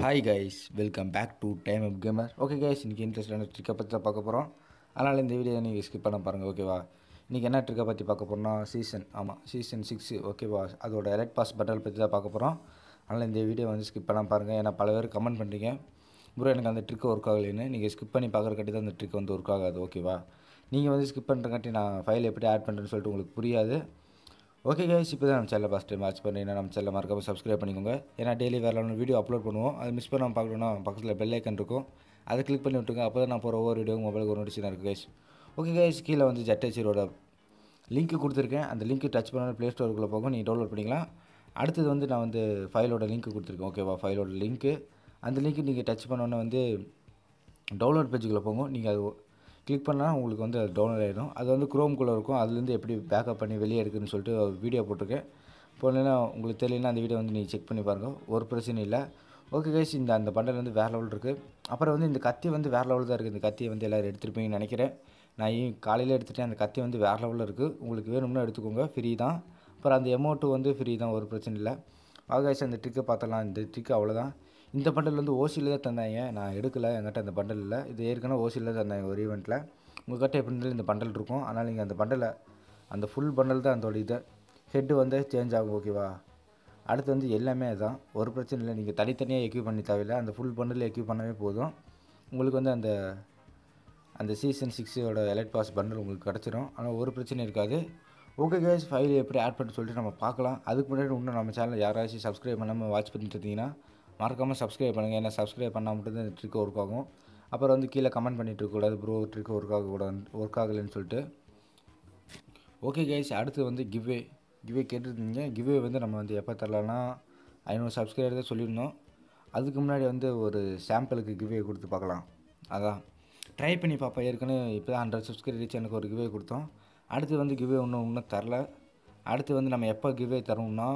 Hi guys welcome back to time up gamer okay guys இன்றைக்கி இன்ட்ரெஸ்டான ட்ரிக்கை பற்றி தான் பார்க்க போகிறோம் அதனால் இந்த வீடியோ நீங்கள் ஸ்கிப் பண்ண பாருங்கள் ஓகேவா இன்றைக்கி என்ன ட்ரிக்கை பற்றி பார்க்க போகிறோம்னா சீசன் ஆமாம் சீசன் சிக்ஸு ஓகேவா அதோட எலக்ட் பாஸ் பட்டல் பற்றி தான் பார்க்க போகிறோம் அதனால் இந்த வீடியோ வந்து ஸ்கிப் பண்ண பாருங்கள் ஏன்னா பல பேர் கமெண்ட் பண்ணுறீங்க ப்ரோ எனக்கு அந்த ட்ரிக் ஒர்க் ஆகலைன்னு. நீங்கள் ஸ்கிப் பண்ணி பார்க்குறக்காட்டி தான் அந்த ட்ரிக் வந்து ஒர்க் ஆகாது ஓகேவா நீங்கள் வந்து ஸ்கிப் பண்ணுறங்காட்டி நான் ஃபைல் எப்படி ஆட் பண்ணுறேன்னு சொல்லிட்டு உங்களுக்கு புரியாது. ஓகே கைஸ் இப்போ தான் நம்ம சேனல் ஃபஸ்ட் டைம் வாட்ச் பண்ணுறீங்கன்னா நம்ம சேனல் மறக்காம சப்ஸ்கிரைப் பண்ணிக்கோங்க. ஏன்னா டெய்லி வேறு ஒன்று வீடியோ அப்லோட் பண்ணுவோம். அது மிஸ் பண்ணாமல் பார்க்கணுன்னா பக்கத்தில் பெல் ஐக்கன் இருக்கும். அதை கிளிக் பண்ணி விட்டுருங்க. அப்போ தான் நான் போகிற ஒவ்வொரு வீடியோ மொபைலுக்கு ஒரு நோட்டிஷன் இருக்குது கைஸ் ஓகே கைஸ் கீழே வந்து ஜட்டேச்சரோட லிங்க் கொடுத்துருக்கேன். அந்த லிங்க் டச் பண்ணாலும் ப்ளே ஸ்டோருக்குள்ளே போகும் நீங்கள் டவுன்லோட் பண்ணிக்கலாம். அடுத்தது வந்து நான் வந்து ஃபைலோட லிங்க் கொடுத்துருக்கேன். ஓகேவா ஃபைலோட லிங்க்கு அந்த லிங்க் நீங்கள் டச் பண்ணோன்னே வந்து டவுன்லோட் பேஜுக்குள்ளே போகும் நீங்கள் அது கிளிக் பண்ணால் உங்களுக்கு வந்து அது டவுன்லோட் ஆகிடும் அது வந்து குரோம்குள்ளே இருக்கும். அதுலேருந்து எப்படி பேக்கப் பண்ணி வெளியே எடுக்குன்னு சொல்லிட்டு ஒரு வீடியோ போட்டிருக்கேன். போனேன்னா உங்களுக்கு தெரியலனா அந்த வீடியோ வந்து நீங்கள் செக் பண்ணி பாருங்கள் ஒரு பிரச்சனை இல்லை. ஓகே கைஸ் இந்த அந்த பண்டல் வந்து வேறு லெவல் இருக்குது அப்புறம் வந்து இந்த கத்தி வந்து வேறு லெவல் தான் இருக்குது இந்த கத்தியை வந்து எல்லோரும் எடுத்துருப்பீங்கன்னு நினைக்கிறேன். நான் காலையில் எடுத்துகிட்டேன் அந்த கத்தி வந்து வேறு லெவலில் இருக்குது உங்களுக்கு வேணும்னா எடுத்துக்கோங்க. ஃப்ரீ தான். அப்புறம் அந்த எமௌண்ட்டு வந்து ஃப்ரீ தான். ஒரு பிரச்சனை இல்லை. ஆகாஷ் அந்த ட்ரிக்கை பார்த்தலாம் இந்த ட்ரிக்கு அவ்வளோதான் இந்த பண்டல் வந்து ஓசியில் தான் தந்தாங்க. நான் எடுக்கலை என்கிட்ட அந்த பண்டல் இல்லை. இது ஏற்கனவே ஓசியில் தான் தந்தாங்க ஒரு ஈவெண்ட்டில் உங்கள்கிட்ட எப்படி இருந்தாலும் இந்த பண்டல் இருக்கும். ஆனால் நீங்கள் அந்த பண்டலை அந்த ஃபுல் பண்டல் தான் அதோட இது ஹெட்டு வந்து சேஞ்ச் ஆகும் ஓகேவா அடுத்து வந்து எல்லாமே அதுதான் ஒரு பிரச்சனை இல்லை. நீங்கள் தனித்தனியாக எக்யூப் பண்ணி தேவையில்லை. அந்த ஃபுல் பண்டில் எக்யூப் பண்ணவே போதும். உங்களுக்கு வந்து அந்த அந்த சீசன் சிக்ஸோட எலைட் பாஸ் பண்டல் உங்களுக்கு கிடச்சிரும். ஆனால் ஒரு பிரச்சனை இருக்காது. ஓகே கேஸ் ஃபைல் எப்படி ஆட் பண்ணி சொல்லிட்டு நம்ம பார்க்கலாம். அதுக்கு முன்னாடி இன்னும் நம்ம சேனல் யாராச்சும் சப்ஸ்கிரைப் பண்ணாமல் வாட்ச் பண்ணிட்டு இருந்தீங்கன்னா மறக்காமல் சப்ஸ்கிரைப் பண்ணுங்கள் ஏன்னா சப்ஸ்கிரைப் பண்ணால் மட்டும் தான் இந்த ட்ரிக் ஒர்க் ஆகும். அப்புறம் வந்து கீழே கமெண்ட் பண்ணிகிட்டு இருக்கக்கூடாது ப்ரோ ட்ரிக் ஒர்க் ஆகக்கூடாது ஒர்க் ஆகலைன்னு சொல்லிட்டு. ஓகே கைஸ் அடுத்து வந்து கிவ்வே கிவ்வே கேட்டுருந்தீங்க. கிவ்வே வந்து நம்ம வந்து எப்போ தரலாம்னா ஐநூறு சப்ஸ்கிரைபர் தான் சொல்லியிருந்தோம். அதுக்கு முன்னாடி வந்து ஒரு சாம்பிளுக்கு கிவ்வே கொடுத்து பார்க்கலாம். அதான் ட்ரை பண்ணி பார்ப்பா ஏற்கனவே இப்போ தான் ஹண்ட்ரட் சப்ஸ்கிரைபர் ரீச் எனக்கு ஒரு கிவ்வே கொடுத்தோம். அடுத்து வந்து கிவ்வே ஒன்றும் இன்னும் தரல. அடுத்து வந்து நம்ம எப்போ கிவ்வே தரோம்னா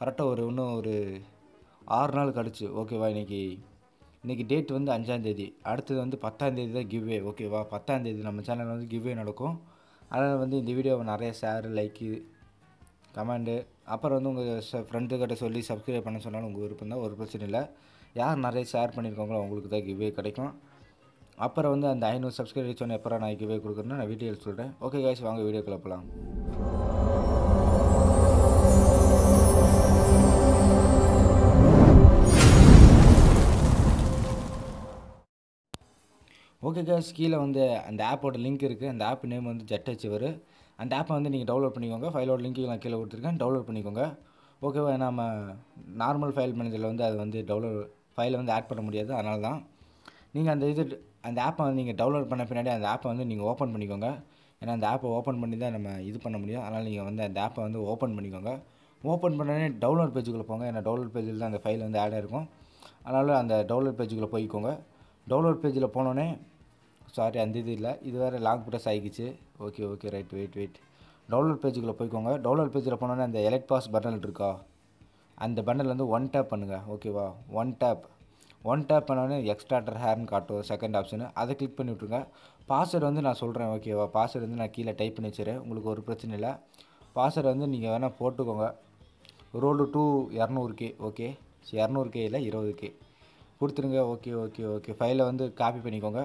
கரெக்டாக ஒரு இன்னும் ஒரு ஆறு நாள் கழிச்சு ஓகேவா இன்றைக்கி இன்றைக்கி டேட் வந்து அஞ்சாந்தேதி அடுத்தது வந்து பத்தாந்தேதி தான் கிவ்வே ஓகேவா பத்தாந்தேதி நம்ம சேனலில் வந்து கிவ்வே நடக்கும். அதனால் வந்து இந்த வீடியோவை நிறைய ஷேர் லைக்கு கமெண்டு அப்புறம் வந்து உங்கள் ஃப்ரெண்டுக்கிட்ட சொல்லி சப்ஸ்கிரைப் பண்ண சொன்னாலும் உங்கள் விருப்பம் தான். ஒரு பிரச்சனை இல்லை. யார் நிறைய ஷேர் பண்ணியிருக்காங்களோ அவங்களுக்கு தான் கிவ்வே கிடைக்கும். அப்புறம் வந்து அந்த ஐநூறு சப்ஸ்கிரைப் சொன்ன எப்போ நான் கிவ்வே கொடுக்குறேன்னு நான் வீடியோ சொல்கிறேன் ஓகே காய்ச்சி வாங்க வீடியோ கிளப்பலாம் ஓகே கேஸ் கீழே வந்து அந்த ஆப்போட லிங்க் இருக்குது அந்த ஆப் நேம் வந்து ஜெட் அச்சீவர் அந்த ஆப்பை வந்து நீங்கள் டவுன்லோட் பண்ணிக்கோங்க. ஃபைலோட லிங்க்கு நான் கீழே கொடுத்துருக்கேன். டவுன்லோட் பண்ணிக்கோங்க. ஓகேவா நம்ம நார்மல் ஃபைல் மேனேஜரில் வந்து அது வந்து டவுன்லோட் ஃபைலை வந்து ஆட் பண்ண முடியாது. அதனால தான் நீங்கள் அந்த இது அந்த ஆப்பை வந்து நீங்கள் டவுன்லோட் பண்ண பின்னாடி அந்த ஆப்பை வந்து நீங்கள் ஓப்பன் பண்ணிக்கோங்க. ஏன்னா அந்த ஆப்பை ஓப்பன் பண்ணி தான் நம்ம இது பண்ண முடியும். அதனால் நீங்கள் வந்து அந்த ஆப்பை வந்து ஓப்பன் பண்ணிக்கோங்க. ஓப்பன் பண்ணோடனே டவுன்லோட் பேஜுக்குள்ளே போங்க. ஏன்னா டவுன்லோட் பேஜில் தான் அந்த ஃபைல் வந்து ஆட் ஆகிருக்கும் அதனால் அந்த டவுன்லோட் பேஜுக்குள்ளே போய்க்கோங்க. டவுன்லோட் பேஜில் போனோடனே சாரி அந்த இது இல்லை. இது வேறு long press ஆகிக்குச்சு okay okay right wait wait download பேஜுக்குள்ளே போய்க்கோங்க. டவுன்லோட் பேஜில் போனோன்னே அந்த எலக்ட் பாஸ் பண்டல் இருக்கா? அந்த பண்டல் வந்து ஒன் டேப் பண்ணுங்கள் ஓகேவா ஒன் டேப் ஒன் டேப் பண்ணோடனே எக்ஸ்ட்ராட்டர் ஹேர்னு காட்டும் செகண்ட் ஆப்ஷனு அதை கிளிக் பண்ணி விட்ருங்க பாஸ்வேர்டு வந்து நான் சொல்கிறேன் ஓகேவா பாஸ்வேர்டு வந்து நான் கீழே டைப் பண்ணி வச்சுறேன் உங்களுக்கு ஒரு பிரச்சனை இல்லை. பாஸ்வேர்டு வந்து நீங்கள் வேணால் போட்டுக்கோங்க. ரோடு டூ இரநூறு கே ஓகே இரநூறு கே இல்லை இருபது கே கொடுத்துருங்க ஓகே ஓகே ஓகே ஃபைலை வந்து காப்பி பண்ணிக்கோங்க.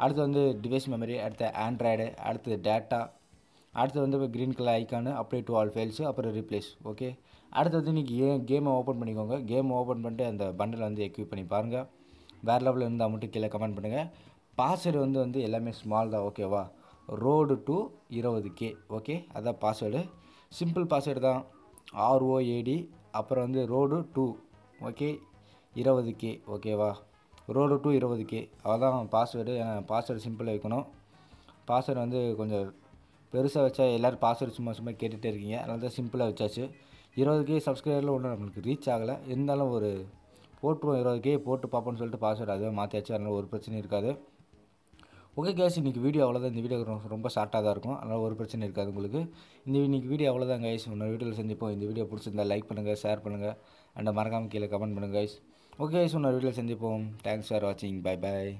அடுத்து வந்து டிவைஸ் மெமரி அடுத்து ஆண்ட்ராய்டு அடுத்தது டேட்டா அடுத்து வந்து இப்போ green colour icon apply to all files அப்புறம் ரீப்ளேஸ் ஓகே அடுத்து வந்து நீங்கள் ஏ கேமை ஓப்பன் பண்ணிக்கோங்க? கேம் ஓப்பன் பண்ணிட்டு அந்த பண்டில் வந்து எக்யூப் பண்ணி பாருங்கள் வேறு லெவலில் இருந்தால் மட்டும் கீழே கமெண்ட் பண்ணுங்கள் பாஸ்வேர்டு வந்து வந்து எல்லாமே ஸ்மால் தான் ஓகேவா ரோடு டு இருபது கே ஓகே அதான் பாஸ்வேர்டு சிம்பிள் பாஸ்வேர்டு தான். ஆர்ஓஏடி அப்புறம் வந்து ரோடு டூ ஓகே இருபது கே ஓகேவா ரோடு டூ இருபது கே அதான் பாஸ்வேர்டு பாஸ்வேர்டு சிம்பிளாக வைக்கணும். பாஸ்வேர்டு வந்து கொஞ்சம் பெருசாக வச்சா எல்லோரும் பாஸ்வேர்டு சும்மா சும்மா கேட்டுகிட்டே இருக்கீங்க. அதனால தான் சிம்பிளாக வச்சாச்சு. இருபது கே சப்ஸ்கிரைபரில் ஒன்றும் நம்மளுக்கு ரீச் ஆகலை. இருந்தாலும் ஒரு போட்டுருவோம் இருபது கே போட்டு பார்ப்போம்னு சொல்லிட்டு பாஸ்வேர்டு அதுவே மாற்றியாச்சு அதனால் ஒரு பிரச்சனையும் இருக்காது. ஓகே கேஸ் இன்றைக்கி வீடியோ அவ்வளோதான் இந்த வீடியோ ரொம்ப ஷார்ட்டாக தான் இருக்கும். அதனால் ஒரு பிரச்சனை இருக்காது உங்களுக்கு. இந்த இன்றைக்கி வீடியோ அவ்வளோதான் கைஸ் இன்னொரு வீடியோவில் சந்திப்போம். இந்த வீடியோ பிடிச்சிருந்தா லைக் பண்ணுங்கள் ஷேர் பண்ணுங்கள் அண்ட் மறக்காமல் கீழே கமெண்ட் பண்ணுங்கள் கைஸ் ஓகே கைஸ் இன்னொரு வீடியோவில் சந்திப்போம் தேங்க்ஸ் ஃபார் வாட்சிங் பை பாய்